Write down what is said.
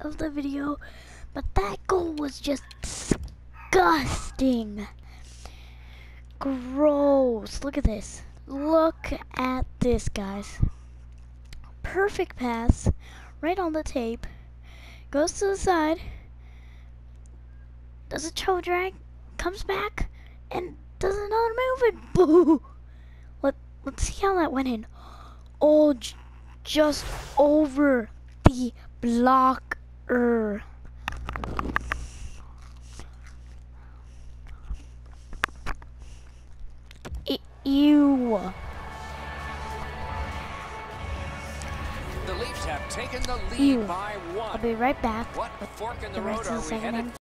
of the video, but that goal was just disgusting. Gross. Look at this. Look at this, guys. Perfect pass, right on the tape. Goes to the side. Does a toe drag, comes back, and does another move, and boo! Let, let's see how that went in. Oh, just over the blocker. E ew. The Leafs have taken the lead Ew. by I'll be right back What fork in the the road are we headed